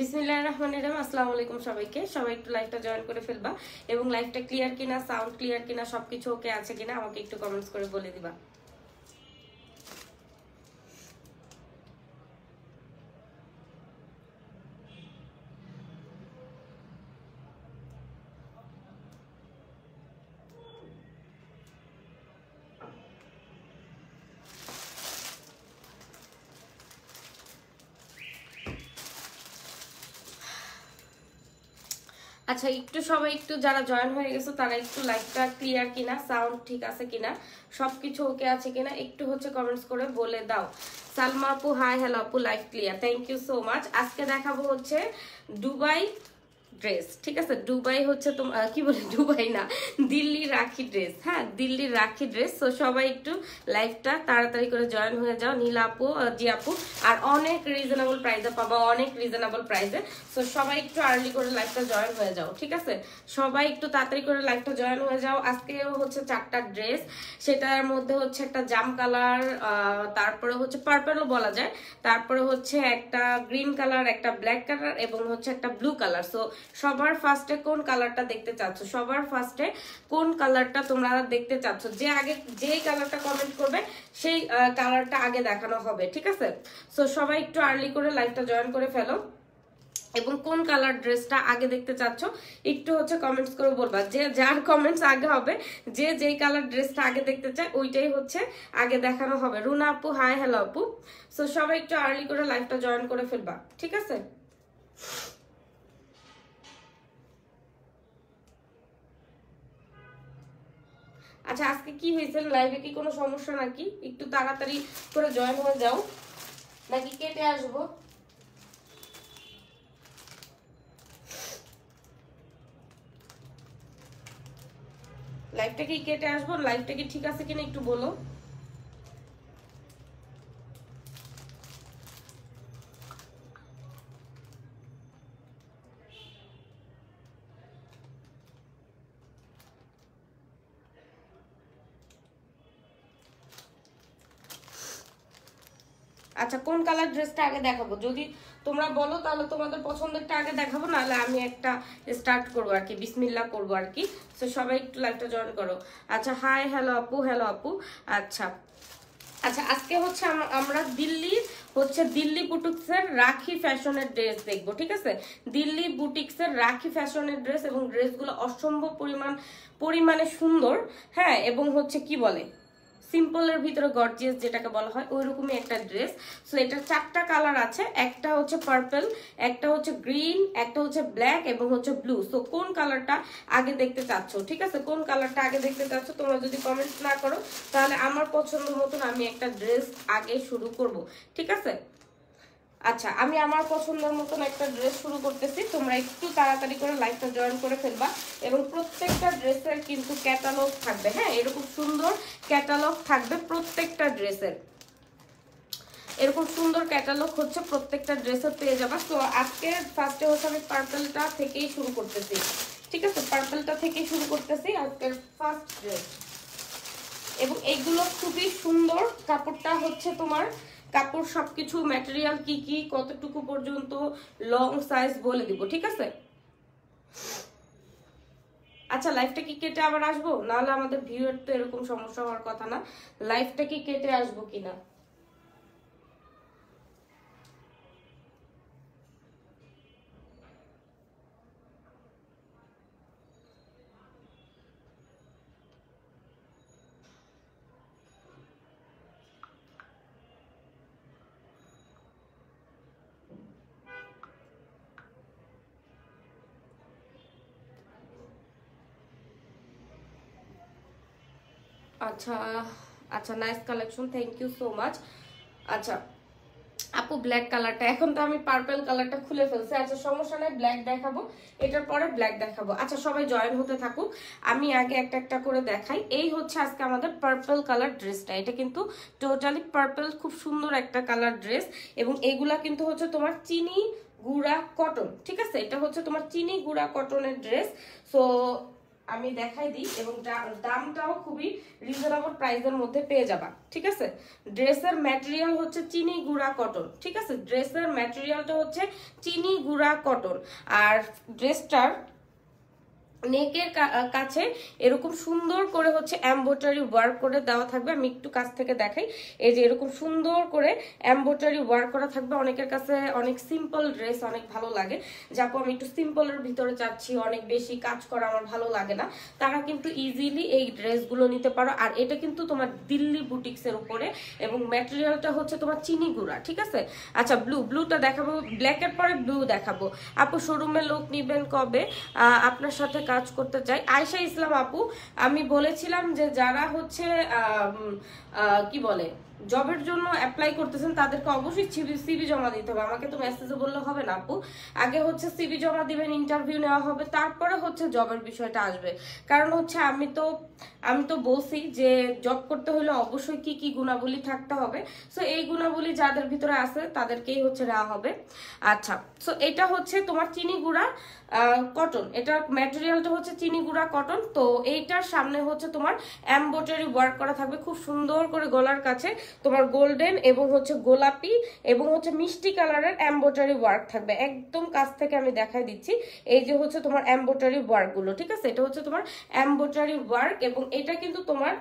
বিসমিল্লাহির রহমানির রহিম। আসসালামু আলাইকুম সবাইকে। সবাই একটু লাইভটা জয়েন করে ফেলবা। এবং লাইভটা ক্লিয়ার কিনা সাউন্ড ক্লিয়ার কিনা, সবকিছু ওকে আছে কিনা, আমাকে একটু কমেন্টস করে বলে দিবা। আচ্ছা একটু সবাই একটু যারা জয়েন হয়ে গেছে, তারা একটু লাইভটা ক্লিয়ার কিনা সাউন্ড ঠিক আছে কিনা সব কিছু ওকে আছে কিনা, একটু হচ্ছে কমেন্টস করে বলে দাও। সালমা আপু হাই হ্যালো আপু live clear thank you so much আজকে দেখাবো হচ্ছে দুবাই ড্রেস ঠিক আছে? দুবাই হচ্ছে তোমার কি বলে? দুবাই না, দিল্লি রাখি ড্রেস হ্যাঁ? দিল্লির রাখি ড্রেস তো সবাই একটু লাইভটা তাড়াতাড়ি করে জয়েন হয়ে যাও, নীলা আপু জি আপু, আর অনেক রিজনেবল প্রাইসে পাবা, অনেক রিজনেবল প্রাইসে তো সবাই একটু আর্লি করে লাইভটা জয়েন হয়ে যাও, ঠিক আছে? সবাই একটু তাড়াতাড়ি করে লাইভটা জয়েন হয়ে যাও। আজকে হচ্ছে চারটা ড্রেস সেটার মধ্যে হচ্ছে একটা জাম কালার তারপরে হচ্ছে পার্পেলও বলা যায়। তারপরে হচ্ছে একটা গ্রিন কালার একটা ব্ল্যাক কালার এবং হচ্ছে একটা ব্লু কালার সো সবার ফার্স্টে কোন কালারটা দেখতে চাচ্ছ? সবার ফার্স্টে কোন কালারটা তোমরা দেখতে চাচ্ছ? যে আগে যেই কালারটা কমেন্ট করবে, সেই কালারটা আগে দেখানো হবে, ঠিক আছে? সো সবাই একটু আর্লি করে লাইভটা জয়েন করে ফেলো। এবং কোন কালার ড্রেসটা আগে দেখতে চাচ্ছ, একটু হচ্ছে কমেন্টস করে বলবা। যে যার কমেন্টস আগে হবে, যে যেই কালার ড্রেসটা আগে দেখতে চায়, ওইটাই হচ্ছে আগে দেখানো হবে। রুনা আপু হাই হ্যালো আপু। সো সবাই একটু আর্লি করে লাইভটা জয়েন করে ফেলবা, ঠিক আছে? আচ্ছা আজকে কি হয়েছে? লাইভে কি কোনো সমস্যা নাকি? একটু তাড়াতাড়ি করে জয়েন হয়ে যাও। নাকি কেটে আসব? লাইভটা কি কেটে আসব? লাইভটা কি ঠিক আছে কিনা একটু বলো। আচ্ছা কোন কালার ড্রেসটা আগে দেখাবো? যদি তোমরা বলো, তাহলে তোমাদের পছন্দেরটা আগে দেখাবো, নাহলে আমি একটা স্টার্ট করব আর কি বিসমিল্লা করব আর কি। তো সবাই একটু লাইভটা জয়েন করো। আচ্ছা হাই হ্যালো আপু হ্যালো আপু। আচ্ছা আচ্ছা আজকে হচ্ছে আম- আমরা দিল্লি, হচ্ছে দিল্লি বুটিক্সের রাখি ফ্যাশনের ড্রেস দেখব, ঠিক আছে? দিল্লি বুটিক্সের রাখি ফ্যাশনের ড্রেস এবং ড্রেসগুলো অসম্ভব পরিমাণ, পরিমাণে সুন্দর হ্যাঁ? এবং হচ্ছে কি বলে? সিম্পলের ভিতরে গর্জিয়াস যেটাকে বলা হয় ওই রকমই একটা ড্রেস সো এটা চারটা কালার আছে। একটা হচ্ছে পার্পল একটা হচ্ছে গ্রিন একটা হচ্ছে ব্ল্যাক এবং হচ্ছে ব্লু সো কোন কালারটা আগে দেখতে চাচ্ছ? ঠিক আছে? কোন কালারটা আগে দেখতে চাচ্ছ? তোমরা যদি কমেন্ট না করো, তাহলে আমার পছন্দ মতন আমি একটা ড্রেস আগে শুরু করব। ঠিক আছে? আচ্ছা আমি আমার পছন্দের মতন একটা ড্রেস শুরু করতেছি। তোমরা একটু তাড়াতাড়ি করে লাইভটা জয়েন করে ফেলবা এবং প্রত্যেকটা ড্রেসের কিন্তু ক্যাটালগ থাকবে। হ্যাঁ এরকম সুন্দর ক্যাটালগ থাকবে প্রত্যেকটা ড্রেসের এরকম সুন্দর ক্যাটালগ হচ্ছে প্রত্যেকটা ড্রেসের পেয়ে যাবা। তো আজকে ফার্স্টে হচ্ছে আমি পার্পলটা থেকেই শুরু করতেছি। ঠিক আছে? পার্পেলটা থেকেই শুরু করতেছি আজকের ফার্স্ট ড্রেস এবং এগুলো খুবই সুন্দর। কাপড়টা হচ্ছে তোমার কাপড় সবকিছু ম্যাটেরিয়াল কি কি, কতটুকু পর্যন্ত লং সাইজ বলে দিব, ঠিক আছে? আচ্ছা লাইফটা কি কেটে আবার আসব? নাহলে আমাদের ভিউয়ের তো এরকম সমস্যা হওয়ার কথা না। লাইফটা কি কেটে আসব কিনা? আচ্ছা আচ্ছা nice collection thank you so much আচ্ছা আপু ব্ল্যাক কালারটা এখন তো আমি পার্পল কালারটা খুলে ফেলছি। আচ্ছা সমস্যা নাই ব্ল্যাক দেখাবো। এটার পরে ব্ল্যাক দেখাবো। আচ্ছা সবাই জয়েন হতে থাকুক। আমি আগে একটা একটা করে দেখাই। এই হচ্ছে আজকে আমাদের পার্পল কালার ড্রেসটা এটা কিন্তু টোটালি পার্পল খুব সুন্দর একটা কালার ড্রেস এবং এগুলা কিন্তু হচ্ছে তোমার চিনি গুড়া কটন ঠিক আছে? এটা হচ্ছে তোমার চিনি গুড়া কটনের ড্রেস সো আমি দেখাই দিই এবং দামটাও খুবই রিজনেবল প্রাইসের মধ্যে পেয়ে যাবা, ঠিক আছে? ড্রেসের ম্যাটেরিয়াল হচ্ছে চিনি গুঁড়া কটন ঠিক আছে? ড্রেসের ম্যাটেরিয়ালটা হচ্ছে চিনি গুঁড়া কটন আর ড্রেসটার নেকের কাছে এরকম সুন্দর করে হচ্ছে এম্বোটারি ওয়ার্ক করে দেওয়া থাকবে। আমি একটু কাছ থেকে দেখাই। এই যে এরকম সুন্দর করে এম্বোটারি ওয়ার্ক করা থাকবে। অনেকের কাছে অনেক সিম্পল ড্রেস অনেক ভালো লাগে। যাকে আমি একটু সিম্পলের ভিতরে চাচ্ছি অনেক বেশি কাজ করা আমার ভালো লাগে না। তারা কিন্তু ইজিলি এই ড্রেসগুলো নিতে পারো। আর এটা কিন্তু তোমার দিল্লি বুটিক্সের উপরে এবং ম্যাটেরিয়ালটা হচ্ছে তোমার চিনি গুঁড়া, ঠিক আছে? আচ্ছা ব্লু ব্লুটা দেখাবো। ব্ল্যাকের পরে ব্লু দেখাবো। আপু শোরুমে লোক নিবেন কবে? আপনার সাথে কাজ করতে চাই। আয়সা ইসলাম আপু আমি বলেছিলাম যে যারা হচ্ছে কি বলে জবের জন্য অ্যাপ্লাই করতেছেন, তাদেরকে অবশ্যই সিবি জমা দিতে হবে। আমাকে তো মেসেজে বললে হবে না, আপু। আগে হচ্ছে সিবি জমা দিবেন ইন্টারভিউ নেওয়া হবে, তারপরে হচ্ছে জবের বিষয়টা আসবে। কারণ হচ্ছে আমি তো আমি তো বলছি যে জব করতে হলে অবশ্যই কি কি গুণাবলী থাকতে হবে। সো এই গুণাবলী যাদের ভিতরে আছে, তাদেরকেই হচ্ছে নেওয়া হবে। আচ্ছা সো এটা হচ্ছে তোমার চিনি গুঁড়া কটন এটার ম্যাটেরিয়ালটা হচ্ছে চিনি গুঁড়া কটন তো এইটার সামনে হচ্ছে তোমার এমব্রয়ডারি ওয়ার্ক করা থাকবে। খুব সুন্দর করে গলার কাছে তোমার গোল্ডেন এবং হচ্ছে গোলাপি এবং হচ্ছে মিষ্টি কালারের এম্বোটারি ওয়ার্ক থাকবে। একদম কাছ থেকে আমি দেখাই দিচ্ছি। এই যে হচ্ছে তোমার এম্বোটারি ওয়ার্কগুলো ঠিক আছে? এটা হচ্ছে তোমার এম্বোটারি ওয়ার্ক এবং এটা কিন্তু তোমার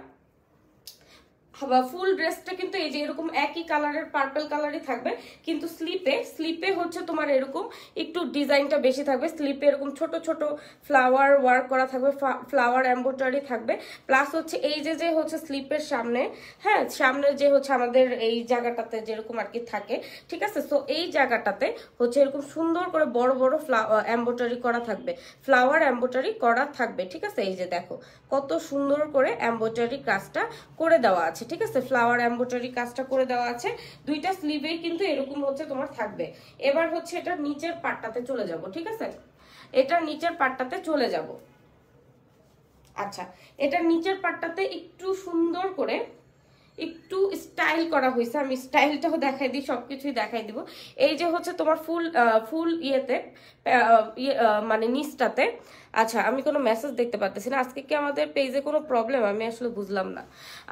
ফুল ড্রেসটা কিন্তু এই যে এরকম একই কালারের পার্পল কালারই থাকবে, কিন্তু স্লিপে স্লিপে হচ্ছে তোমার এরকম একটু ডিজাইনটা বেশি থাকবে। স্লিপে এরকম ছোট ছোট ফ্লাওয়ার ওয়ার্ক করা থাকবে ফ্লাওয়ার এম্ব্রয়ডারি থাকবে। প্লাস হচ্ছে এই যে যে হচ্ছে স্লিপের সামনে হ্যাঁ সামনে যে হচ্ছে আমাদের এই জায়গাটাতে যেরকম আর কি থাকে, ঠিক আছে? সো এই জায়গাটাতে হচ্ছে এরকম সুন্দর করে বড় বড় ফ্লাওয়ার এম্ব্রয়ডারি করা থাকবে। ফ্লাওয়ার এম্ব্রয়ডারি করা থাকবে, ঠিক আছে? এই যে দেখো, কত সুন্দর করে এম্ব্রয়ডারি কাজটা করে দেওয়া আছে। ঠিক আছে? ফ্লাওয়ার এম্ব্রয়ডারি কাজটা করে দেওয়া আছে। দুইটা স্লিভেই কিন্তু এরকম হচ্ছে তোমার থাকবে। এবার হচ্ছে এটা নিচের পাটটাতে চলে যাব ঠিক আছে? এটা নিচের পাটটাতে চলে যাব। আচ্ছা এটা নিচের পাটটাতে একটু সুন্দর করে একটু স্টাইল করা হয়েছে। আমি স্টাইলটাও দেখাই দিই সব কিছুই দেখাই দিব। এই যে হচ্ছে তোমার ফুল ফুল ইয়েতে ইয়ে, মানে নিচটাতে। আচ্ছা আমি কোনো মেসেজ দেখতে পাচ্ছি না। আজকে কি আমাদের পেজে কোনো প্রবলেম আমি আসলে বুঝলাম না।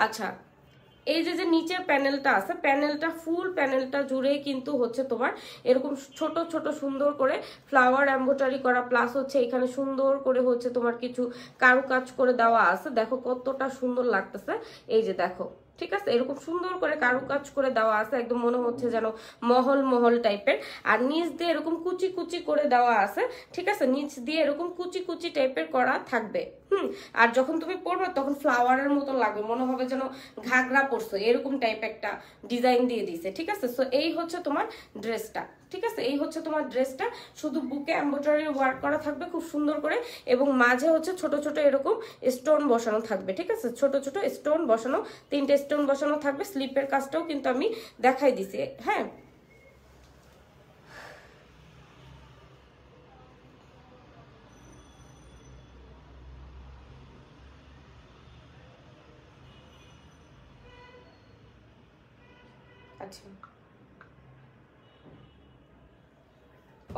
আচ্ছা এই যে যে নিচের প্যানেলটা আছে, প্যানেলটা ফুল, প্যানেলটা জুড়ে কিন্তু হচ্ছে তোমার এরকম ছোট ছোট সুন্দর করে ফ্লাওয়ার অ্যাম্বোটারি করা প্লাস হচ্ছে এখানে সুন্দর করে হচ্ছে তোমার কিছু কারুকাজ করে দেওয়া আছে। দেখো কতটা সুন্দর লাগতেছে। এই যে দেখো। ঠিক আছে? এরকম সুন্দর করে কারুকাজ করে দেওয়া আছে, একদম মনে হচ্ছে যেন মহল মহল টাইপের। আর নিচ দিয়ে এরকম কুচি কুচি করে দেওয়া আছে, ঠিক আছে? নিচ দিয়ে এরকম কুচি কুচি টাইপের করা থাকবে, হুম? আর যখন তুমি পরবে তখন ফ্লাওয়ারের মতো লাগবে, মনে হবে যেন ঘাগরা পরছো, এরকম টাইপ একটা ডিজাইন দিয়ে দিছে ঠিক আছে? সো এই হচ্ছে তোমার ড্রেসটা ঠিক আছে? এই হচ্ছে তোমার ড্রেসটা। শুধু বুকে এম্ব্রয়ডারি ওয়ার্ক করা থাকবে খুব সুন্দর করে এবং মাঝে হচ্ছে ছোট ছোট এরকম স্টোন বসানো থাকবে, ঠিক আছে? ছোট ছোট স্টোন বসানো, তিনটে স্টোন বসানো থাকবে। স্লিপের কাজটাও কিন্তু আমি দেখাই দিছি হ্যাঁ আচ্ছা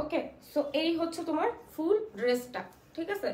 ওকে সো এই হচ্ছে তোমার ফুল ড্রেসটা ঠিক আছে?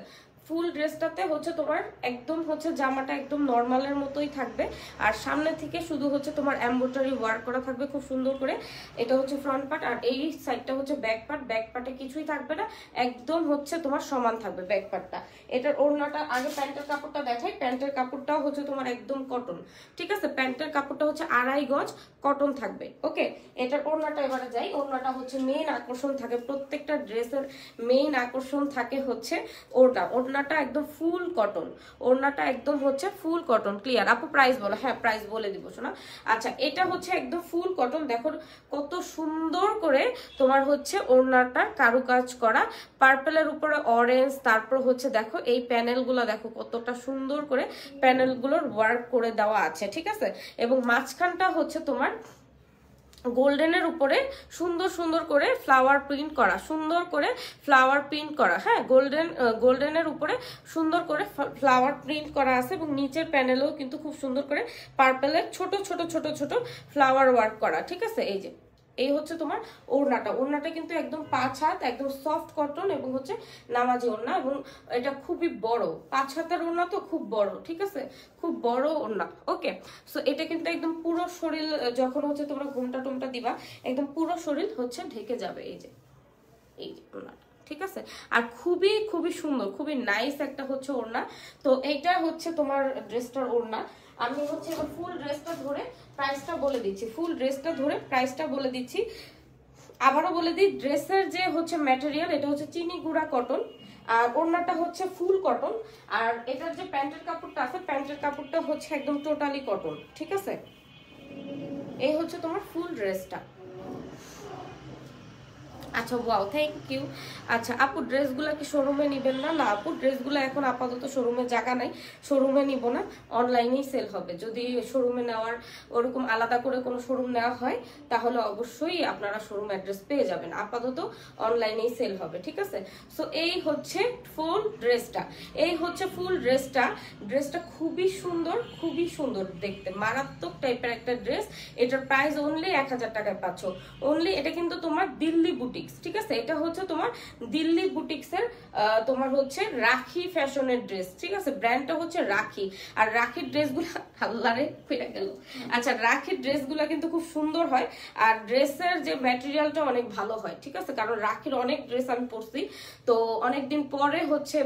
ফুল ড্রেসটাতে হচ্ছে তোমার একদম হচ্ছে জামাটা একদম নর্মালের মতোই থাকবে। আর সামনে থেকে শুধু হচ্ছে তোমার এম্ব্রয়ডারি ওয়ার্ক করা থাকবে খুব সুন্দর করে। এটা হচ্ছে ফ্রন্ট পার্ট আর এই সাইডটা হচ্ছে ব্যাক পার্ট ব্যাক পার্টে কিছুই থাকবে না, একদম হচ্ছে তোমার সমান থাকবে ব্যাক পার্টটা এটার ওড়নাটা আগে প্যান্টের কাপড়টা দেখাই, প্যান্টের কাপড়টাও হচ্ছে তোমার একদম কটন ঠিক আছে? প্যান্টের কাপড়টা হচ্ছে আড়াই গজ কটন থাকবে ওকে এটার ওড়নাটা এবারে যাই, ওড়নাটা হচ্ছে মেইন আকর্ষণ থাকে। প্রত্যেকটা ড্রেসের মেইন আকর্ষণ থাকে হচ্ছে ওড়না। ওড়না ওড়নাটা একদম ফুল কটন ওড়নাটা একদম হচ্ছে ফুল কটন ক্লিয়ার আপু প্রাইস বলো। হ্যাঁ প্রাইস বলে দিব, শোনা। আচ্ছা এটা হচ্ছে একদম ফুল কটন দেখো কত সুন্দর করে তোমার হচ্ছে ওড়নাটা কারুকাজ করা। পার্পেলের উপরে অরেঞ্জ তারপর হচ্ছে দেখো এই প্যানেলগুলো দেখো কতটা সুন্দর করে প্যানেলগুলোর ওয়ার্ক করে দেওয়া আছে, ঠিক আছে? এবং মাঝখানটা হচ্ছে তোমার গোল্ডেনের উপরে সুন্দর সুন্দর করে ফ্লাওয়ার প্রিন্ট করা, সুন্দর করে ফ্লাওয়ার প্রিন্ট করা হ্যাঁ গোল্ডেন গোল্ডেনের উপরে সুন্দর করে ফ্লাওয়ার প্রিন্ট করা আছে এবং নিচের প্যানেলেও কিন্তু খুব সুন্দর করে পার্পেলের ছোট ছোট ছোট ছোট ফ্লাওয়ার ওয়ার্ক করা, ঠিক আছে? এই যে এই হচ্ছে তোমার ওড়নাটা। ওড়নাটা কিন্তু একদম পাঁচ হাত, একদম সফট কটন এবং হচ্ছে নামাজি ওড়না এবং এটা খুবই বড়। পাঁচ হাতের ওড়না তো খুব বড়, ঠিক আছে? খুব বড় ওড়না ওকে সো এটা কিন্তু একদম পুরো শরীর, যখন হচ্ছে তোমরা ঘুমটা টুমটা দিবা, একদম পুরো শরীর হচ্ছে ঢেকে যাবে। এই যে এই যে ওড়নাটা। ঠিক আছে? আর খুবই খুবই সুন্দর, খুবই নাইস একটা হচ্ছে ওড়না। তো এইটা হচ্ছে তোমার ড্রেসটার ওড়না। আমি হচ্ছে ফুল ড্রেসটা ধরে প্রাইসটা বলে দিচ্ছি। ফুল ড্রেসটা ধরে প্রাইসটা বলে দিচ্ছি। আবারও বলে দিই ড্রেসের যে হচ্ছে ম্যাটেরিয়াল এটা হচ্ছে চিনি গুঁড়া কটন আর ওড়নাটা হচ্ছে ফুল কটন আর এটার যে প্যান্টের কাপড়টা আছে, প্যান্টের কাপড়টা হচ্ছে একদম টোটালি কটন ঠিক আছে? এই হচ্ছে তোমার ফুল ড্রেসটা আচ্ছা ওয়াও থ্যাংক ইউ আচ্ছা আপু ড্রেসগুলো কি শোরুমে নেবেন না? না, আপু ড্রেসগুলো এখন আপাতত শোরুমে জায়গা নাই। শোরুমে নিব না অনলাইনেই সেল হবে। যদি শোরুমে নেওয়ার ওরকম আলাদা করে কোনো শোরুম নেওয়া হয়, তাহলে অবশ্যই আপনারা শোরুম অ্যাড্রেস পেয়ে যাবেন। আপাতত অনলাইনেই সেল হবে, ঠিক আছে? সো এই হচ্ছে ফুল ড্রেসটা এই হচ্ছে ফুল ড্রেসটা ড্রেসটা খুবই সুন্দর খুবই সুন্দর দেখতে। মারাত্মক টাইপের একটা ড্রেস এটার প্রাইস অনলি এক হাজার টাকায় পাচ্ছ। অনলি এটা কিন্তু তোমার দিল্লি বুটিক্স ঠিক আছে? এটা হচ্ছে তোমার দিল্লি বুটিক্সের তোমার হচ্ছে রাখি ফ্যাশনের ড্রেস ঠিক আছে? ব্র্যান্ডটা হচ্ছে রাখি। আর রাখির ড্রেসগুলো আল্লাহরে ফিরে গেল। আচ্ছা রাখির ড্রেসগুলো কিন্তু খুব সুন্দর হয়। আর ড্রেসের যে ম্যাটেরিয়ালটা অনেক ভালো হয়, ঠিক আছে? কারণ রাখির অনেক ড্রেস আমি পরছি। তো অনেকদিন পরে হচ্ছে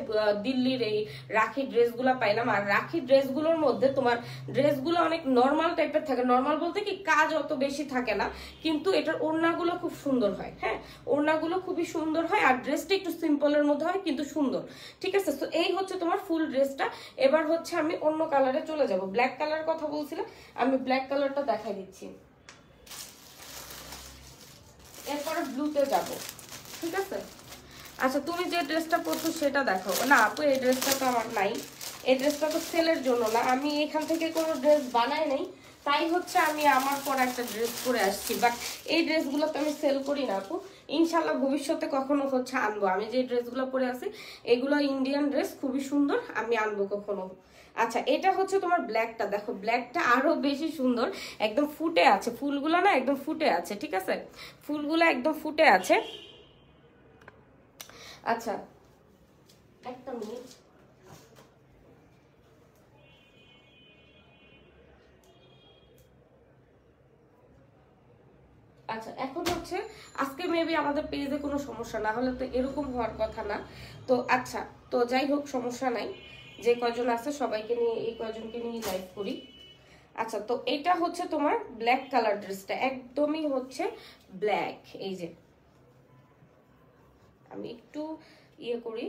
দিল্লির এই রাখি ড্রেসগুলো পাইলাম। আর রাখি ড্রেসগুলোর মধ্যে তোমার ড্রেসগুলো অনেক নর্মাল টাইপের থাকে। নর্মাল বলতে কি কাজ অত বেশি থাকে না। কিন্তু এটার ওড়নাগুলো খুব সুন্দর হয় হ্যাঁ? ওড়নাগুলো খুবই সুন্দর হয় আর ড্রেসটা একটু সিম্পলের মধ্যে হয়, কিন্তু সুন্দর। ঠিক আছে? তো এই হচ্ছে তোমার ফুল ড্রেসটা এবার হচ্ছে আমি অন্য কালারে চলে যাব। ব্ল্যাক কালার কথা বলছিলাম আমি ব্ল্যাক কালারটা দেখাই দিচ্ছি। এরপরে ব্লুতে যাব। ঠিক আছে? আচ্ছা তুমি যে ড্রেসটা পরছো সেটা দেখো। না, আপু, এই ড্রেসটা তো আমার নাই। এই ড্রেসটা তো সেলের জন্য না। আমি এখান থেকে কোনো ড্রেস বানাই নাই। তাই হচ্ছে আমি আমার পর একটা ড্রেস পরে আসছি। বাট এই ড্রেসগুলো তো আমি সেল করি না, আপু। ইনশাল্লাহ ভবিষ্যতে কখনো হচ্ছে আনব। আমি যে ড্রেসগুলো পরে আছি, এগুলো ইন্ডিয়ান ড্রেস খুবই সুন্দর, আমি আনব কখনো। আচ্ছা এটা হচ্ছে তোমার ব্ল্যাকটা দেখো ব্ল্যাকটা আরও বেশি সুন্দর। একদম ফুটে আছে। ফুলগুলো না একদম ফুটে আছে, ঠিক আছে? ফুলগুলো একদম ফুটে আছে। আচ্ছা একটা মিনিট। আচ্ছা এখন হচ্ছে আজকে মেবি আমাদের পেজে কোনো সমস্যা না হলে তো এরকম হওয়ার কথা না। তো আচ্ছা তো যাই হোক, সমস্যা নাই। যে কয়জন আছে সবাইকে নিয়ে, এই কয়জনকে নিয়ে লাইভ করি। আচ্ছা তো এটা হচ্ছে তোমার ব্ল্যাক কালার ড্রেসটা একদমই হচ্ছে ব্ল্যাক এই যে। আমি একটু ইয়ে করি,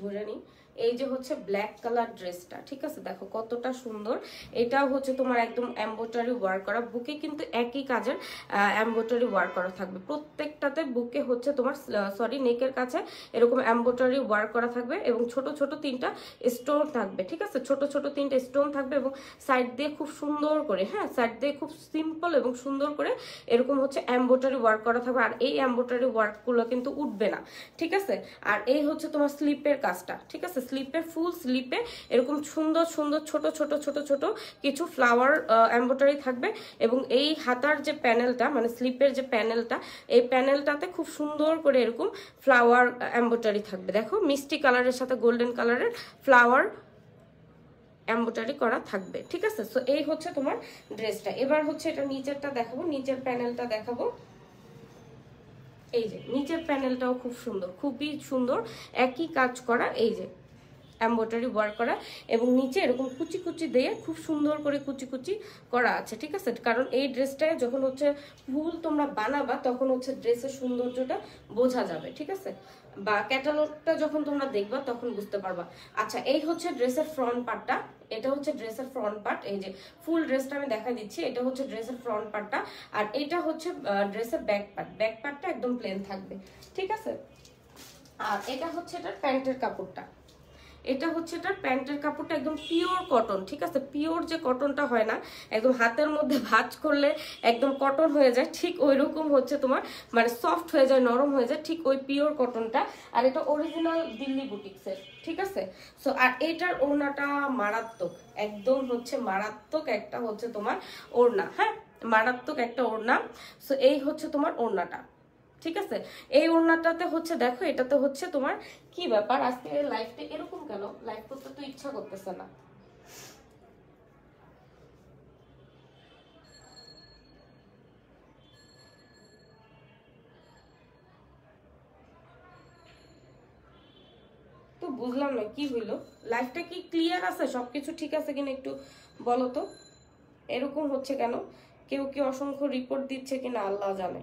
ধরে নিই। এই যে হচ্ছে ব্ল্যাক কালার ড্রেসটা ঠিক আছে? দেখো কতটা সুন্দর। এটাও হচ্ছে তোমার একদম এম্বোটারি ওয়ার্ক করা। বুকে কিন্তু একই কাজের এম্বোটারি ওয়ার্ক করা থাকবে। প্রত্যেকটাতে বুকে হচ্ছে তোমার সরি নেকের কাছে এরকম এম্বোটারি ওয়ার্ক করা থাকবে এবং ছোট ছোট তিনটা স্টোন থাকবে, ঠিক আছে? ছোট ছোট তিনটা স্টোন থাকবে এবং সাইড দিয়ে খুব সুন্দর করে হ্যাঁ? সাইড দিয়ে খুব সিম্পল এবং সুন্দর করে এরকম হচ্ছে এম্বোটারি ওয়ার্ক করা থাকবে। আর এই এম্বোটারি ওয়ার্কগুলো কিন্তু উঠবে না, ঠিক আছে? আর এই হচ্ছে তোমার স্লিপের কাজটা, ঠিক আছে? স্লিপের ফুল স্লিপে এরকম সুন্দর সুন্দর, ছোট ছোট ছোট ছোট কিছু ফ্লাওয়ার এম্বোটারি থাকবে এবং এই হাতার যে প্যানেলটা মানে স্লিপের যে প্যানেলটা এই প্যানেলটাতে খুব সুন্দর করে এরকম ফ্লাওয়ার এম্বোটারি থাকবে। দেখো, মিষ্টি কালারের সাথে গোল্ডেন কালারের ফ্লাওয়ার এম্বোটারি করা থাকবে, ঠিক আছে? সো এই হচ্ছে তোমার ড্রেসটা এবার হচ্ছে এটা নিচেরটা দেখাবো, নিচের প্যানেলটা দেখাবো। এই যে, নিচের প্যানেলটাও খুব সুন্দর, খুবই সুন্দর, একই কাজ করা, এই যে এম্ব্রয়ডারি ওয়ার্ক করা এবং নিচে এরকম কুচি কুচি দিয়ে খুব সুন্দর করে কুচি কুচি করা আছে, ঠিক আছে? কারণ এই ড্রেসটায় যখন হচ্ছে ফুল তোমরা বানাবা, তখন হচ্ছে ড্রেসের সৌন্দর্যটা বোঝা যাবে, ঠিক আছে? বা ক্যাটালগটা যখন তোমরা দেখবা, তখন বুঝতে পারবা। আচ্ছা এই হচ্ছে ড্রেসের ফ্রন্ট পার্টটা এটা হচ্ছে ড্রেসের ফ্রন্ট পার্ট এই যে ফুল ড্রেসটা আমি দেখা দিচ্ছি, এটা হচ্ছে ড্রেসের ফ্রন্ট পার্টটা আর এটা হচ্ছে ড্রেসের ব্যাক পার্ট ব্যাক পার্টটা একদম প্লেন থাকবে, ঠিক আছে? আর এটা হচ্ছে এটার প্যান্টের কাপড়টা। এটা হচ্ছে এটার প্যান্টের কাপড়টা একদম পিওর কটন ঠিক আছে? পিওর যে কটনটা হয় না, একদম হাতের মধ্যে ভাঁজ করলে একদম কটন হয়ে যায়, ঠিক ওই রকম হচ্ছে তোমার মানে সফট হয়ে যায়, নরম হয়ে যায়, ঠিক ওই পিওর কটনটা আর এটা অরিজিনাল দিল্লি বুটিক্সের ঠিক আছে? সো আর এটার ওড়নাটা মারাত্মক, একদম হচ্ছে মারাত্মক একটা হচ্ছে তোমার ওড়না হ্যাঁ? মারাত্মক একটা ওড়না। সো এই হচ্ছে তোমার ওড়নাটা। ঠিক আছে? এই ওড়নাটাতে হচ্ছে দেখো, এটাতে হচ্ছে তোমার কি ব্যাপার? আজকে লাইফটা এরকম কেন? লাইফ করতে তো ইচ্ছা করতেছে না। বুঝলাম না, কি হইল? লাইফটা কি ক্লিয়ার আছে? সবকিছু ঠিক আছে কিনা একটু বলো তো? এরকম হচ্ছে কেন? কেউ কি অসংখ্য রিপোর্ট দিচ্ছে কিনা? আল্লাহ জানে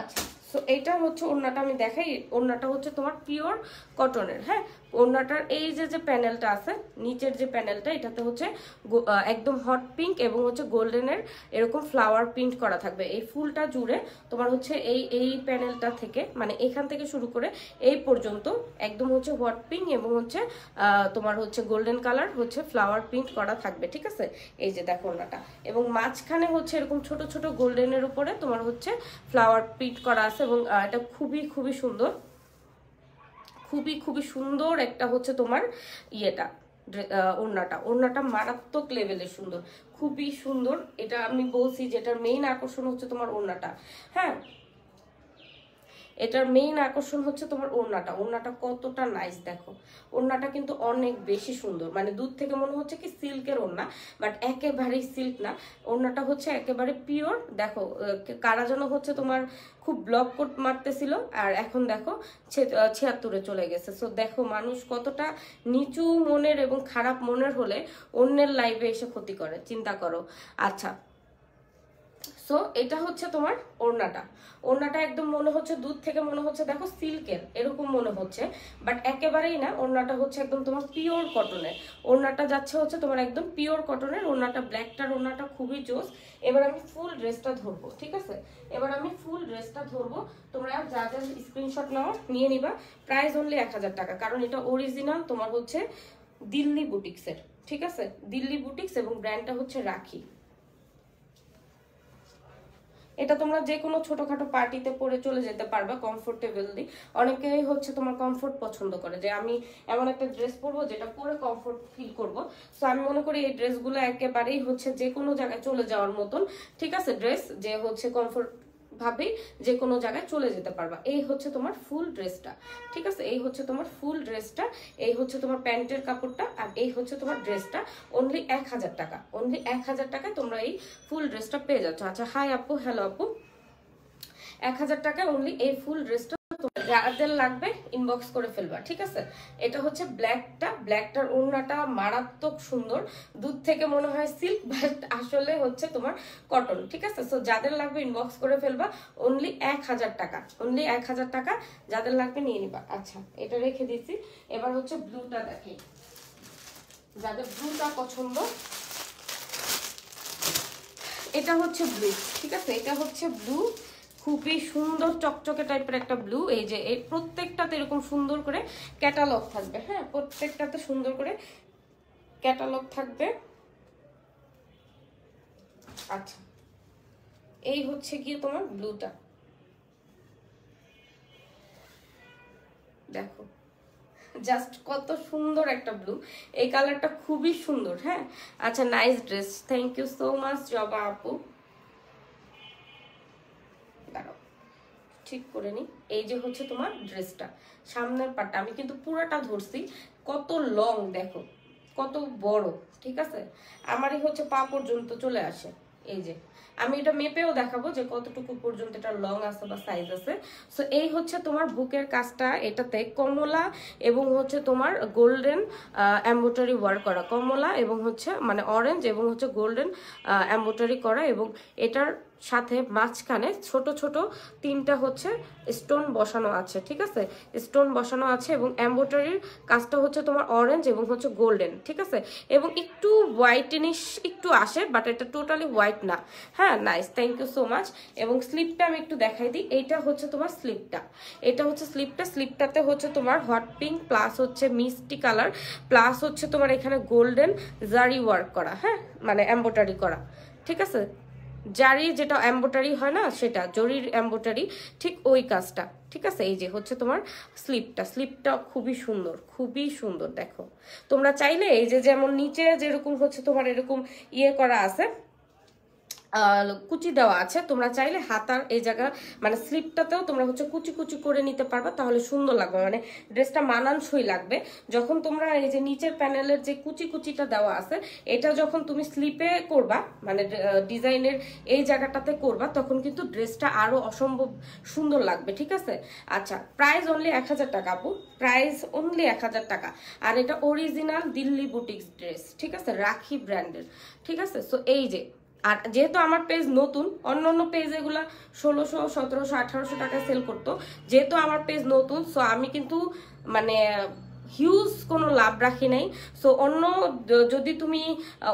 আচ্ছা সো এইটা হচ্ছে ওড়নাটা, আমি দেখাই, ওড়নাটা হচ্ছে তোমার পিওর কটনের হ্যাঁ? ওড়নাটার এই যে যে প্যানেলটা আছে, নিচের যে প্যানেলটা এটাতে হচ্ছে একদম হট পিঙ্ক এবং হচ্ছে গোল্ডেনের এরকম ফ্লাওয়ার প্রিন্ট করা থাকবে। এই ফুলটা জুড়ে তোমার হচ্ছে এই এই প্যানেলটা থেকে মানে এখান থেকে শুরু করে এই পর্যন্ত একদম হচ্ছে হট পিঙ্ক এবং হচ্ছে তোমার হচ্ছে গোল্ডেন কালার হচ্ছে ফ্লাওয়ার প্রিন্ট করা থাকবে, ঠিক আছে? এই যে দেখো ওড়নাটা। এবং মাঝখানে হচ্ছে এরকম ছোট ছোট গোল্ডেনের উপরে তোমার হচ্ছে ফ্লাওয়ার প্রিন্ট করা আছে এবং এটা খুবই খুবই সুন্দর। খুবই খুবই সুন্দর একটা হচ্ছে তোমার ইয়েটা ওড়নাটা। ওড়নাটা মারাত্মক লেভেলের সুন্দর। খুবই সুন্দর। এটা আমি বলছি যে এটার মেইন আকর্ষণ হচ্ছে তোমার ওড়নাটা। হ্যাঁ? এটার মেইন আকর্ষণ হচ্ছে তোমার ওড়নাটা। ওড়নাটা কতটা নাইস দেখো। ওড়নাটা কিন্তু অনেক বেশি সুন্দর। মানে দূর থেকে মনে হচ্ছে কি সিল্কের ওড়না বাট একেবারেই সিল্ক না। ওড়নাটা হচ্ছে একেবারে পিওর দেখো কারা যেন হচ্ছে তোমার খুব ব্লক কোট মারতেছিল, আর এখন দেখো ছিয়াত্তরে চলে গেছে। সো দেখো মানুষ কতটা নিচু মনের এবং খারাপ মনের হলে অন্যের লাইফে এসে ক্ষতি করে। চিন্তা করো। আচ্ছা সো এটা হচ্ছে তোমার ওড়নাটা। ওড়নাটা একদম মনে হচ্ছে দুধ থেকে মনে হচ্ছে, দেখো সিল্কের, এরকম মনে হচ্ছে। বাট একেবারেই না, ওড়নাটা হচ্ছে একদম তোমার পিওর কটনের ওড়নাটা যাচ্ছে হচ্ছে তোমার একদম পিওর কটনের ওড়নাটা ব্ল্যাকটার ওড়নাটা খুবই জোস। এবার আমি ফুল ড্রেসটা ধরবো, ঠিক আছে? এবার আমি ফুল ড্রেসটা ধরবো। তোমরা যা যা স্ক্রিনশট নাও, নিয়ে নিবা। প্রাইস অনলি এক হাজার টাকা, কারণ এটা অরিজিনাল তোমার হচ্ছে দিল্লি বুটিক্সের ঠিক আছে? দিল্লি বুটিক্স এবং ব্র্যান্ডটা হচ্ছে রাখি। এটা তোমরা যে কোনো ছোটখাটো পার্টিতে পরে চলে যেতে পারবা কমফোর্টেবলি অনেকেই হচ্ছে তোমার কমফোর্ট পছন্দ করে যে আমি এমন একটা ড্রেস পরবো যেটা পরে কমফোর্ট ফিল করব। সো আমি মনে করি এই ড্রেসগুলো একেবারেই হচ্ছে যে কোনো জায়গায় চলে যাওয়ার মতন। ঠিক আছে? ড্রেস যে হচ্ছে কমফোর্ট ভাবেই যে কোনো জায়গায় চলে যেতে পারবা। এই হচ্ছে তোমার ফুল ড্রেসটা, ঠিক আছে? এই হচ্ছে তোমার ফুল ড্রেসটা, এই হচ্ছে তোমার প্যান্টের কাপড়টা, আর এই হচ্ছে তোমার ড্রেসটা। অনলি এক হাজার টাকা অনলি এক হাজার টাকায় তোমরা এই ফুল ড্রেসটা পেয়ে যাচ্ছ। আচ্ছা হাই আপু হ্যালো আপু। এক হাজার টাকায় অনলি এই ফুল ড্রেসটা যাদের লাগবে ইনবক্স করে ফেলবা, ঠিক আছে? এটা হচ্ছে ব্ল্যাকটা ব্ল্যাকটার ওড়নাটা মারাত্মক সুন্দর। দুধ থেকে মনে হয় সিল্ক বাট আসলে হচ্ছে তোমার কটন ঠিক আছে? সো যাদের লাগবে ইনবক্স করে ফেলবা অনলি এক হাজার টাকা অনলি এক হাজার টাকা যাদের লাগবে নিয়ে নিবা। আচ্ছা এটা রেখে দিচ্ছি এবার হচ্ছে ব্লুটা দেখে। যাদের ব্লুটা পছন্দ, এটা হচ্ছে ব্লু ঠিক আছে? এটা হচ্ছে ব্লু খুবই সুন্দর চকচকে টাইপের একটা ব্লু এই যে এই প্রত্যেকটাতে এরকম সুন্দর করে ক্যাটালগ থাকবে হ্যাঁ প্রত্যেকটাতে সুন্দর করে ক্যাটালগ থাকবে। আচ্ছা এই হচ্ছে গিয়ে তোমার ব্লুটা দেখো জাস্ট কত সুন্দর একটা ব্লু এই কালারটা খুবই সুন্দর হ্যাঁ। আচ্ছা nice dress thank you so much Joba আপু। ঠিক করে নি। এই যে হচ্ছে তোমার ড্রেসটা। সামনের পাটটা আমি কিন্তু পুরোটা ধরছি। কত লং দেখো, কত বড়, ঠিক আছে? আমারই হচ্ছে পা পর্যন্ত চলে আসে। এই যে, আমি এটা মেপেও দেখাবো যে কতটুকু পর্যন্ত এটা লং আছে বা সাইজ আছে। সো এই হচ্ছে তোমার বুকের কাজটা। এটাতে কমলা এবং হচ্ছে তোমার গোল্ডেন এম্বোটারি ওয়ার্ক করা। কমলা এবং হচ্ছে মানে অরেঞ্জ এবং হচ্ছে গোল্ডেন এম্বোটারি করা এবং এটার সাথে মাঝখানে ছোট ছোট তিনটা হচ্ছে স্টোন বসানো আছে, ঠিক আছে? স্টোন বসানো আছে এবং এম্বোটারির কাজটা হচ্ছে তোমার অরেঞ্জ এবং হচ্ছে গোল্ডেন ঠিক আছে? এবং একটু হোয়াইটেনিশ একটু আসে বাট এটা টোটালি হোয়াইট না। হ্যাঁ nice thank you so much এবং স্লিপটা আমি একটু দেখাই দিই, এইটা হচ্ছে তোমার স্লিপটা এটা হচ্ছে স্লিপটা স্লিপটাতে হচ্ছে তোমার হট পিঙ্ক প্লাস হচ্ছে মিষ্টি কালার প্লাস হচ্ছে তোমার এখানে গোল্ডেন জারি ওয়ার্ক করা হ্যাঁ? মানে এম্বোটারি করা, ঠিক আছে? জারি যেটা অ্যাম্বোটারি হয় না, সেটা, জরির অ্যাম্বোটারি ঠিক ওই কাজটা, ঠিক আছে? এই যে হচ্ছে তোমার স্লিপটা স্লিপটা খুবই সুন্দর খুবই সুন্দর, দেখো। তোমরা চাইলে এই যে যেমন নিচে যেরকম হচ্ছে তোমার এরকম ইয়ে করা আছে কুচি দেওয়া আছে। তোমরা চাইলে হাতার এই জায়গা মানে স্লিপটাতেও তোমরা হচ্ছে কুচি কুচি করে নিতে পারবা, তাহলে সুন্দর লাগবে। মানে ড্রেসটা মানানসই লাগবে। যখন তোমরা এই যে নিচের প্যানেলের যে কুচি কুচিটা দেওয়া আছে, এটা যখন তুমি স্লিপে করবা মানে ডিজাইনের এই জায়গাটাতে করবা, তখন কিন্তু ড্রেসটা আরও অসম্ভব সুন্দর লাগবে, ঠিক আছে? আচ্ছা প্রাইস অনলি এক হাজার টাকা আপু। প্রাইস অনলি এক হাজার টাকা। আর এটা অরিজিনাল দিল্লি বুটিক্স ড্রেস ঠিক আছে? রাখি ব্র্যান্ডের ঠিক আছে? সো এই যে আর যেহেতু আমার পেজ নতুন, অন্য অন্য পেজ এগুলা ষোলোশো, সতেরোশো, আঠারোশো টাকা সেল করতো, যেহেতু আমার পেজ নতুন সো আমি কিন্তু মানে হিউজ কোনো লাভ রাখি নাই। সো অন্য যদি তুমি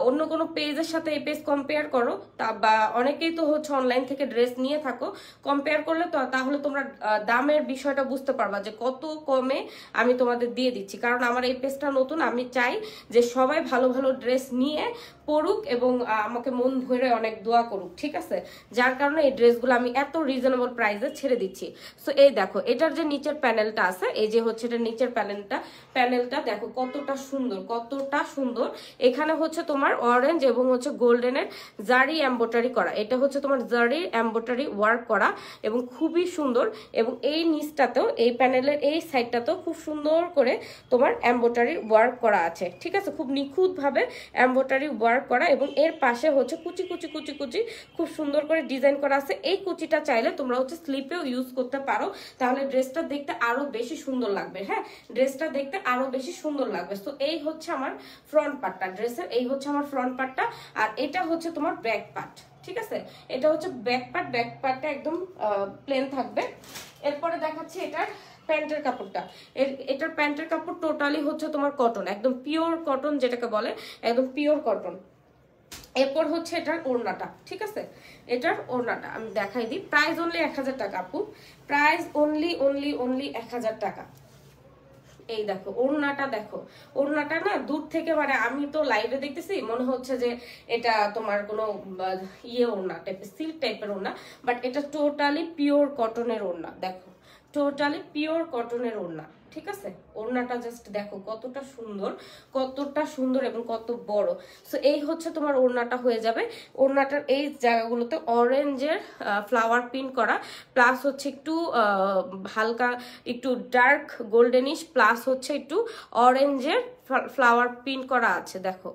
অন্য কোনো পেজের সাথে এই পেজ কম্পেয়ার করো, তা বা অনেকেই তো হচ্ছে অনলাইন থেকে ড্রেস নিয়ে থাকো কম্পেয়ার করলে তো তাহলে তোমরা দামের বিষয়টা বুঝতে পারবা যে কত কমে আমি তোমাদের দিয়ে দিচ্ছি। কারণ আমার এই পেজটা নতুন, আমি চাই যে সবাই ভালো ভালো ড্রেস নিয়ে পড়ুক এবং আমাকে মন ভরে অনেক দোয়া করুক, ঠিক আছে? যার কারণে এই ড্রেসগুলো আমি এত রিজনেবল প্রাইসে ছেড়ে দিচ্ছি। সো এই দেখো, এটার যে নিচের প্যানেলটা আছে, এই যে হচ্ছে এটা নিচের প্যানেলটা প্যানেলটা দেখো কতটা সুন্দর কতটা সুন্দর। এখানে হচ্ছে তোমার অরেঞ্জ এবং হচ্ছে গোল্ডেনের জারি এম্বোটারি করা। এটা হচ্ছে তোমার জারি এম্বোটারি ওয়ার্ক করা এবং খুবই সুন্দর এবং এই নিচটাতেও, এই প্যানেলের এই সাইডটাতেও খুব সুন্দর করে তোমার এম্বোটারি ওয়ার্ক করা আছে, ঠিক আছে? খুব নিখুঁতভাবে এম্বোটারি ওয়ার্ক ওয়ার্ক করা এবং এর পাশে হচ্ছে কুচি কুচি কুচি কুচি খুব সুন্দর করে ডিজাইন করা আছে। এই কুচিটা চাইলে তোমরা হচ্ছে স্লিপেও ইউজ করতে পারো। তাহলে ড্রেসটা দেখতে আরও বেশি সুন্দর লাগবে হ্যাঁ? ড্রেসটা দেখতে আরও বেশি সুন্দর লাগবে। তো এই হচ্ছে আমার ফ্রন্ট পার্টটা ড্রেসের, এই হচ্ছে আমার ফ্রন্ট পার্টটা আর এটা হচ্ছে তোমার ব্যাক পার্ট ঠিক আছে? এটা হচ্ছে ব্যাক পার্ট ব্যাক পার্টটা একদম প্লেন থাকবে। এরপরে দেখাচ্ছি এটার প্যান্টের কাপড়টা। এর, এটার প্যান্টের কাপড় টোটালি হচ্ছে তোমার কটন একদম পিওর কটন যেটাকে বলে, একদম পিওর কটন এরপর হচ্ছে এটার ওড়নাটা, ঠিক আছে? এটার ওড়নাটা আমি দেখাই দিই। প্রাইস অনলি এক হাজার টাকা আপু। প্রাইস অনলি অনলি অনলি এক হাজার টাকা। এই দেখো, ওড়নাটা দেখো। ওড়নাটা না দূর থেকে মানে আমি তো লাইভে দেখতেছি, মনে হচ্ছে যে এটা তোমার কোনো ইয়ে ওড়না টাইপের সিল্ক টাইপের ওড়না বাট এটা টোটালি পিওর কটনের ওড়না, দেখো। টোটালি পিওর কটনের ওড়না। ঠিক আছে? ওড়নাটা জাস্ট দেখো কতটা সুন্দর কতটা সুন্দর এবং কত বড়। সো এই হচ্ছে তোমার ওড়নাটা হয়ে যাবে। ওড়নাটার এই জায়গাগুলোতে অরেঞ্জের ফ্লাওয়ার প্রিন্ট করা। প্লাস হচ্ছে একটু হালকা, একটু ডার্ক গোল্ডেনিশ প্লাস হচ্ছে একটু অরেঞ্জের ফ্লাওয়ার প্রিন্ট করা আছে, দেখো।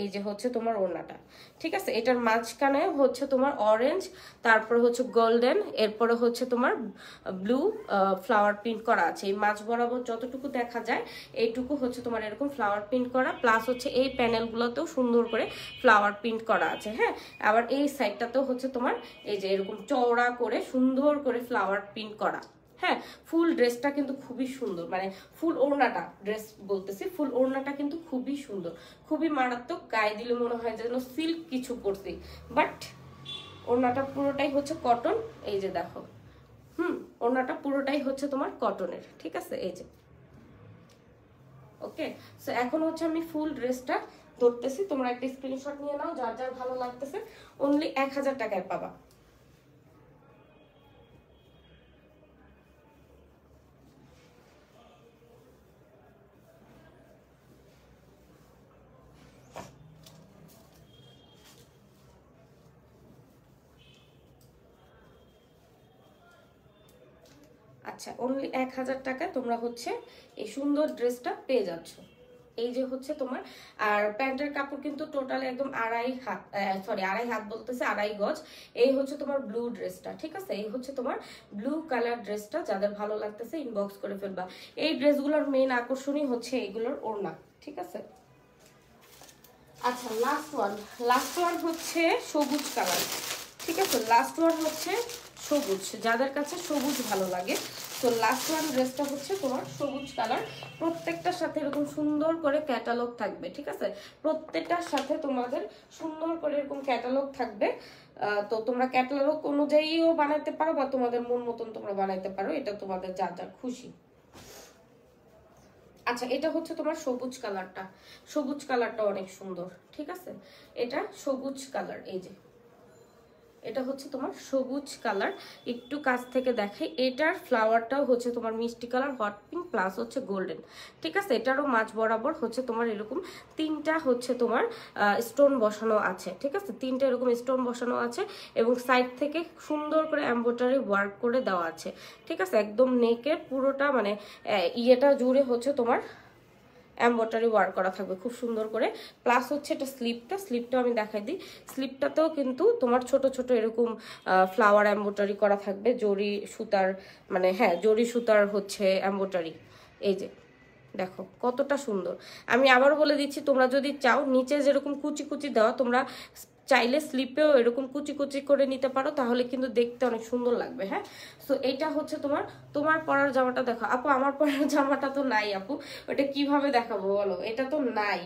এই যে হচ্ছে তোমার ওড়নাটা, ঠিক আছে? এটার মাঝখানে হচ্ছে তোমার অরেঞ্জ তারপর হচ্ছে গোল্ডেন এরপরে হচ্ছে তোমার ব্লু ফ্লাওয়ার প্রিন্ট করা আছে। এই মাছ বরাবর যতটুকু দেখা যায়, এইটুকু হচ্ছে তোমার এরকম ফ্লাওয়ার প্রিন্ট করা প্লাস হচ্ছে এই প্যানেলগুলোতেও সুন্দর করে ফ্লাওয়ার প্রিন্ট করা আছে হ্যাঁ? আবার এই সাইডটাতেও হচ্ছে তোমার এই যে এরকম চওড়া করে সুন্দর করে ফ্লাওয়ার প্রিন্ট করা। হ্যাঁ ফুল ড্রেসটা কিন্তু খুবই সুন্দর। মানে ফুল ওড়নাটা, ড্রেস বলতেছি, ফুল ওড়নাটা কিন্তু খুবই সুন্দর। খুবই মারাত্মক, গায়ে দিলে মনে হয় যেন সিল্ক কিছু পরছি বাট ওড়নাটা পুরোটাই হচ্ছে কটন, এই যে দেখো। হুম, ওড়নাটা পুরোটাই হচ্ছে তোমার কটনের, ঠিক আছে? এই যে। ওকে সো এখন হচ্ছে আমি ফুল ড্রেসটা ধরতেছি। তোমরা একটা স্ক্রিনশট নিয়ে নাও, যার যার ভালো লাগতেছে অনলি এক হাজার টাকায় পাবা আচ্ছা অনলি এক হাজার টাকায় তোমরা হচ্ছে এই সুন্দর ড্রেসটা পেয়ে যাচ্ছ। এই যে হচ্ছে তোমার, আর প্যান্টের কাপড় কিন্তু টোটাল একদম আড়াই হাত সরি আড়াই হাত বলতেছে, আড়াই গজ। এই হচ্ছে তোমার ব্লু ড্রেসটা ঠিক আছে? এই হচ্ছে তোমার ব্লু কালার ড্রেসটা যাদের ভালো লাগতেছে ইনবক্স করে ফেলবা। এই ড্রেসগুলোর মেন আকর্ষণই হচ্ছে এইগুলোর ওড়না, ঠিক আছে? আচ্ছা লাস্ট ওয়ান লাস্ট ওয়ান হচ্ছে সবুজ কালার ঠিক আছে? লাস্ট ওয়ান হচ্ছে সবুজ, যাদের কাছে সবুজ ভালো লাগে। তো লাস্ট ওয়ান ড্রেসটা হচ্ছে তোমার সবুজ কালার প্রত্যেকটার সাথে এরকম সুন্দর করে ক্যাটালগ থাকবে, ঠিক আছে? প্রত্যেকটার সাথে তোমাদের সুন্দর করে এরকম ক্যাটালগ থাকবে। তো তোমরা ক্যাটালগ অনুযায়ীও বানাইতে পারো বা তোমাদের মন মতন তোমরা বানাইতে পারো, এটা তোমাদের যা যা খুশি। আচ্ছা এটা হচ্ছে তোমার সবুজ কালারটা সবুজ কালারটা অনেক সুন্দর, ঠিক আছে? এটা সবুজ কালার এই যে। এটা হচ্ছে তোমার সবুজ কালার। একটু কাছ থেকে দেখাই এটার ফ্লাওয়ারটাও হচ্ছে তোমার মিষ্টি কালার হট পিঙ্ক প্লাস হচ্ছে গোল্ডেন ঠিক আছে? এটারও মাঝ বরাবর হচ্ছে তোমার এরকম তিনটা হচ্ছে তোমার স্টোন বসানো আছে। ঠিক আছে? তিনটা এরকম স্টোন বসানো আছে এবং সাইড থেকে সুন্দর করে এম্ব্রয়ডারি ওয়ার্ক করে দেওয়া আছে। ঠিক আছে? একদম নেকের পুরোটা মানে ইয়েটা জুড়ে হচ্ছে তোমার এম্ব্রয়ডারি ওয়ার্ক করা থাকবে, খুব সুন্দর করে। প্লাস হচ্ছে এটা স্লিপটা স্লিপটা আমি দেখাই দিই। স্লিপটাতেও কিন্তু তোমার ছোট ছোট এরকম ফ্লাওয়ার এম্ব্রয়ডারি করা থাকবে, জরি সুতার মানে হ্যাঁ জরি সুতার হচ্ছে এম্ব্রয়ডারি এই যে, দেখো কতটা সুন্দর। আমি আবার বলে দিচ্ছি, তোমরা যদি চাও, নিচে যেরকম কুচি কুচি দেওয়া, তোমরা চাইলে স্লিপেও এরকম কুচি কুচি করে নিতে পারো, তাহলে কিন্তু দেখতে অনেক সুন্দর লাগবে হ্যাঁ? সো এটা হচ্ছে তোমার তোমার পরার জামাটা দেখো। আপু, আমার পরার জামাটা তো নাই, আপু। ওটা কীভাবে দেখাবো বলো? এটা তো নাই।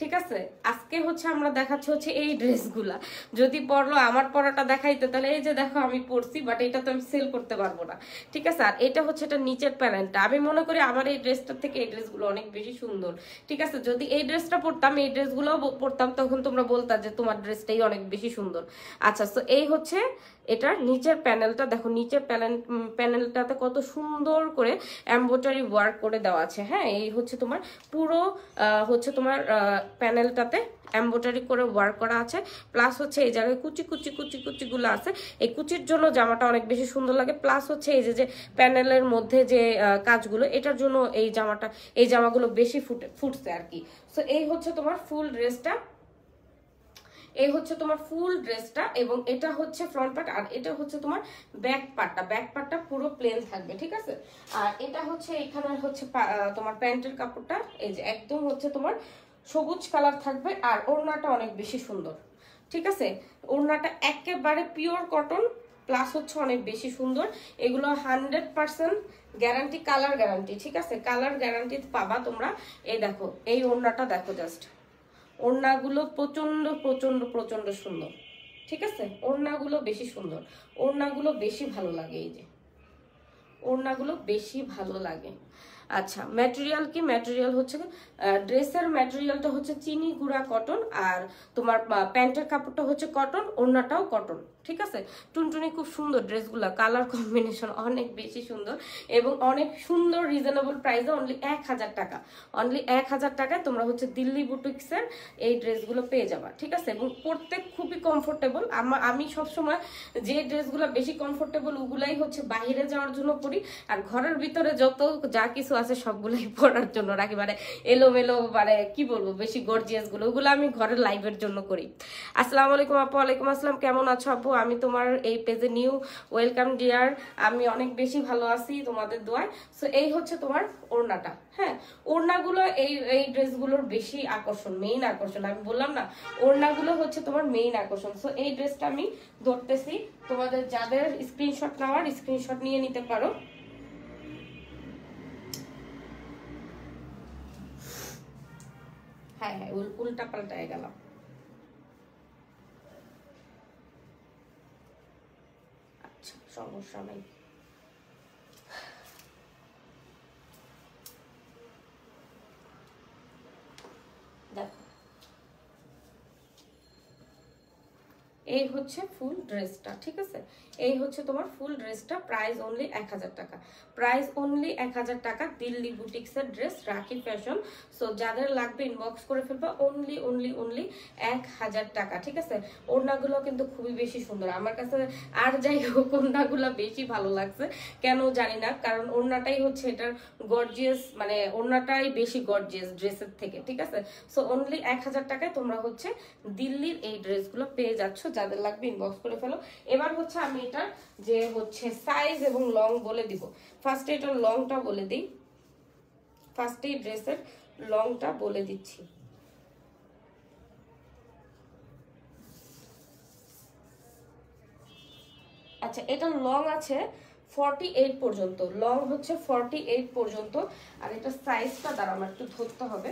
ঠিক আছে? আজকে হচ্ছে আমরা দেখাচ্ছি হচ্ছে এই ড্রেসগুলা। যদি পরলো, আমার পরাটা দেখাইতে, তাহলে এই যে দেখো আমি পরছি বাট এটা তো আমি সেল করতে পারব না। ঠিক আছে? আর এটা হচ্ছে এটা নিচের প্যানেলটা আমি মনে করি আমার এই ড্রেসটার থেকে এই ড্রেসগুলো অনেক বেশি সুন্দর। ঠিক আছে? যদি এই ড্রেসটা পরতাম, এই ড্রেসগুলোও পরতাম, তখন তোমরা বলতা যে তোমার ড্রেসটাই অনেক বেশি সুন্দর। আচ্ছা তো এই হচ্ছে এটার নিচের প্যানেলটা দেখো, নিচের প্যানেল প্যানেলটাতে কত সুন্দর করে এম্ব্রয়ডারি ওয়ার্ক করে দেওয়া আছে। হ্যাঁ এই হচ্ছে তোমার পুরো হচ্ছে তোমার প্যানেলটাতে এম্ব্রয়ডারি করে ওয়ার্ক করা আছে। প্লাস হচ্ছে এই জায়গায় কুচি কুচি কুচি, কুচিগুলো আছে। এই কুচির জন্য জামাটা অনেক বেশি সুন্দর লাগে। প্লাস হচ্ছে এই যে যে প্যানেলের মধ্যে যে কাজগুলো, এটার জন্য এই জামাটা, এই জামাগুলো বেশি ফুটে, ফুটছে আর কি। সো এই হচ্ছে তোমার ফুল ড্রেসটা এই হচ্ছে তোমার ফুল ড্রেসটা এবং এটা হচ্ছে ফ্রন্ট পার্ট আর এটা হচ্ছে তোমার ব্যাক পার্টটা ব্যাক পার্টটা পুরো প্লেন থাকবে, ঠিক আছে? আর এটা হচ্ছে এখানে হচ্ছে তোমার প্যান্টের কাপড়টা। এই যে একদম হচ্ছে তোমার সবুজ কালার থাকবে আর ওড়নাটা অনেক বেশি সুন্দর, ঠিক আছে? ওড়নাটা একেবারে পিওর কটন প্লাস হচ্ছে অনেক বেশি সুন্দর। এগুলো hundred percent guarantee colour guarantee ঠিক আছে? কালার গ্যারান্টি পাবা তোমরা। এই দেখো, এই ওড়নাটা দেখো জাস্ট ওড়নাগুলো প্রচণ্ড প্রচণ্ড প্রচণ্ড সুন্দর। ঠিক আছে? ওড়নাগুলো বেশি সুন্দর। ওড়নাগুলো বেশি ভালো লাগে এই যে। ওড়নাগুলো বেশি ভালো লাগে। আচ্ছা ম্যাটেরিয়াল কি? ম্যাটেরিয়াল হচ্ছে ড্রেসের ম্যাটেরিয়ালটা হচ্ছে চিনি, গুঁড়া কটন আর তোমার প্যান্টের কাপড়টা হচ্ছে কটন ওড়নাটাও কটন ঠিক আছে? টুনটুনি খুব সুন্দর ড্রেসগুলো, কালার কম্বিনেশন অনেক বেশি সুন্দর এবং অনেক সুন্দর রিজনেবল প্রাইসে অনলি এক হাজার টাকা। অনলি এক হাজার টাকায় তোমরা হচ্ছে দিল্লি বুটিক্সের এই ড্রেসগুলো পেয়ে যাবা, ঠিক আছে? এবং পরতে খুবই কমফোর্টেবল আমার আমি সবসময় যে ড্রেসগুলো বেশি কমফোর্টেবল ওগুলাই হচ্ছে বাইরে যাওয়ার জন্য পরি আর ঘরের ভিতরে যত যা কিছু আছে সবগুলাই পরার জন্য রাখি। মানে এলোমেলো মানে কি বলব, বেশি গর্জিয়াসগুলো, ওগুলো আমি ঘরের লাইভের জন্য করি। আসসালামু আলাইকুম আপু, ওয়ালাইকুম আসসালাম, কেমন আছো আপু? আমি তোমার এই পেজে নিউ ওয়েলকাম ডিয়ার আমি অনেক বেশি ভালো আছি তোমাদের দোয়ায়। সো এই হচ্ছে তোমার ওড়নাটা হ্যাঁ? ওড়নাগুলো এই এই ড্রেসগুলোর বেশি আকর্ষণ মেইন আকর্ষণ। আমি বললাম না, ওড়নাগুলো হচ্ছে তোমার মেইন আকর্ষণ। সো এই ড্রেসটা আমি ধরতেছি। তোমাদের যাদের স্ক্রিনশট নেওয়ার স্ক্রিনশট নিয়ে নিতে পারো। হ্যাঁ হ্যাঁ উল- উল্টা পাল্টায় গেলাম আচ্ছা সমস্যা নাই দেখো এই হচ্ছে ফুল ড্রেসটা ঠিক আছে? এই হচ্ছে তোমার ফুল ড্রেসটা প্রাইস অনলি এক হাজার টাকা। প্রাইস অনলি এক হাজার টাকা দিল্লি বুটিক্সের ড্রেস রাখি ফ্যাশন সো যাদের লাগবে ইনবক্স করে ফেলবা অনলি অনলি অনলি এক হাজার টাকা, ঠিক আছে? ওড়নাগুলো কিন্তু খুবই বেশি সুন্দর। আমার কাছে আর যাই হোক, ওড়নাগুলো বেশি ভালো লাগছে। কেন জানি না, কারণ ওড়নাটাই হচ্ছে এটার গর্জিয়াস মানে ওড়নাটাই বেশি গর্জিয়াস ড্রেসের থেকে, ঠিক আছে? সো অনলি এক হাজার টাকায় তোমরা হচ্ছে দিল্লির এই ড্রেসগুলো পেয়ে যাচ্ছ যাদের লাগবে ইনবক্স করে ফেলো। এবার হচ্ছে আমি এটা যে হচ্ছে সাইজ এবং লং বলে দিব। ফার্স্টে এটার লংটা বলে দিই। ফার্স্টে ড্রেসের লংটা বলে দিচ্ছি। আচ্ছা এটা লং আছে ফর্টি এইট পর্যন্ত। লং হচ্ছে ফর্টি এইট পর্যন্ত। আর এটা সাইজটা দ্বারা আমার একটু ধরতে হবে।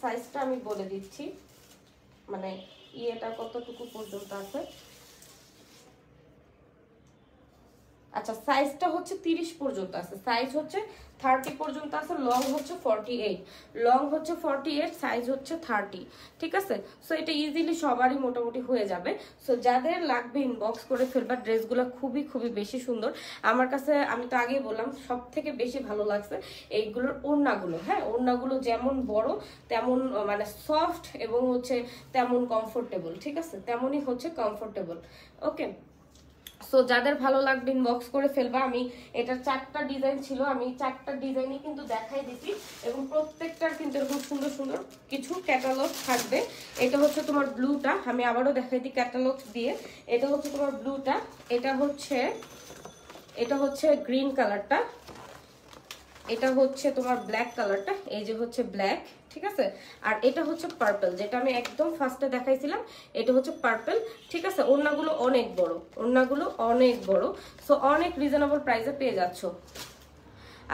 সাইজটা আমি বলে দিচ্ছি। মানে ইয়েটা কতটুকু পর্যন্ত আছে? আচ্ছা সাইজটা হচ্ছে তিরিশ পর্যন্ত আছে। সাইজ হচ্ছে থার্টি পর্যন্ত আছে লং হচ্ছে ফর্টি এইট লং হচ্ছে ফর্টি এইট সাইজ হচ্ছে থার্টি ঠিক আছে? সো এটা ইজিলি সবারই মোটামুটি হয়ে যাবে। সো যাদের লাগবে ইনবক্স করে ফেলবা ড্রেসগুলো খুবই খুবই বেশি সুন্দর। আমার কাছে, আমি তো আগেই বললাম সব থেকে বেশি ভালো লাগছে এইগুলোর ওড়নাগুলো। হ্যাঁ ওড়নাগুলো যেমন বড়, তেমন মানে সফট এবং হচ্ছে তেমন কমফোর্টেবল ঠিক আছে? তেমনই হচ্ছে কমফোর্টেবল ওকে সো যাদের ভালো লাগবে ইনবক্স করে ফেলবা। আমি এটার চারটা ডিজাইন ছিল, আমি চারটা ডিজাইনই কিন্তু দেখাই দিছি। এবং প্রত্যেকটার কিন্তু এরকম সুন্দর সুন্দর কিছু ক্যাটালগ থাকবে। এটা হচ্ছে তোমার ব্লুটা আমি আবারও দেখাই দিই ক্যাটালগ দিয়ে। এটা হচ্ছে তোমার ব্লুটা এটা হচ্ছে এটা হচ্ছে গ্রিন কালারটা এটা হচ্ছে তোমার ব্ল্যাক কালারটা এই যে হচ্ছে ব্ল্যাক ঠিক আছে? আর এটা হচ্ছে পার্পেল যেটা আমি একদম ফার্স্টে দেখাইছিলাম, এটা হচ্ছে পার্পেল ঠিক আছে? ওড়নাগুলো অনেক বড়, ওড়নাগুলো অনেক বড়। সো অনেক রিজনেবল প্রাইসে পেয়ে যাচ্ছ।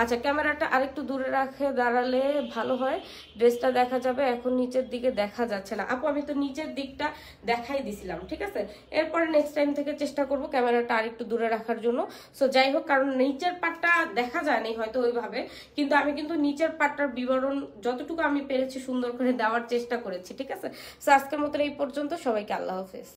আচ্ছা ক্যামেরাটা আরেকটু দূরে রাখে, দাঁড়ালে ভালো হয়। ড্রেসটা দেখা যাবে, এখন নিচের দিকে দেখা যাচ্ছে না। আপু, আমি তো নিচের দিকটা দেখাই দিছিলাম, ঠিক আছে? এরপরে নেক্সট টাইম থেকে চেষ্টা করব ক্যামেরাটা আরেকটু দূরে রাখার জন্য। সো যাই হোক, কারণ নিচের পাটটা দেখা যায়নি হয়তো ওইভাবে, কিন্তু আমি কিন্তু নিচের পাটটার বিবরণ যতটুকু আমি পেরেছি সুন্দর করে দেওয়ার চেষ্টা করেছি, ঠিক আছে? সো আজকের মতো এই পর্যন্ত। সবাইকে আল্লাহ হাফেজ।